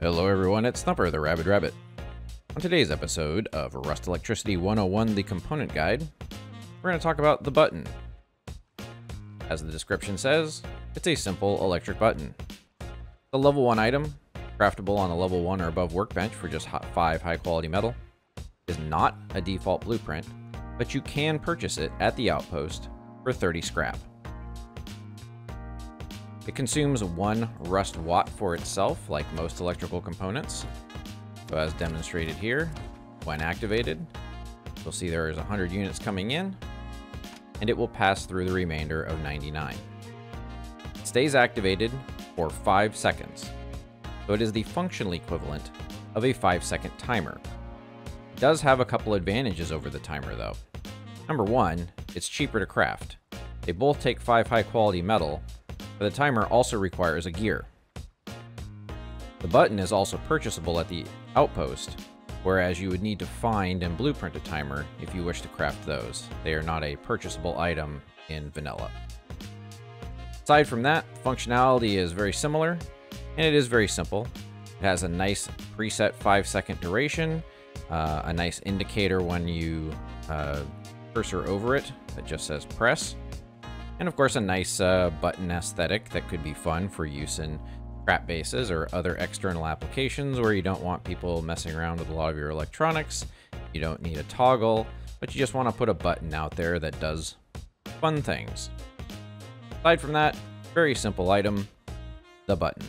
Hello everyone, it's Thumper the Rabid Rabbit. On today's episode of Rust Electricity 101 The Component Guide, we're going to talk about the button. As the description says, it's a simple electric button. The level 1 item, craftable on a level 1 or above workbench for just 5 high quality metal, is not a default blueprint, but you can purchase it at the outpost for 30 scrap. It consumes one rust watt for itself, like most electrical components. So as demonstrated here, when activated, you'll see there is 100 units coming in, and it will pass through the remainder of 99. It stays activated for 5 seconds, so it is the functional equivalent of a 5 second timer. It does have a couple advantages over the timer though. Number one, it's cheaper to craft. They both take 5 high quality metal, but the timer also requires a gear. The button is also purchasable at the outpost, whereas you would need to find and blueprint a timer if you wish to craft those. They are not a purchasable item in vanilla. Aside from that, functionality is very similar, and it is very simple. It has a nice preset 5 second duration, uh, a nice indicator when you uh, cursor over it that just says press, and of course a nice uh, button aesthetic that could be fun for use in scrap bases or other external applications where you don't want people messing around with a lot of your electronics. You don't need a toggle, but you just want to put a button out there that does fun things. Aside from that, very simple item, the button.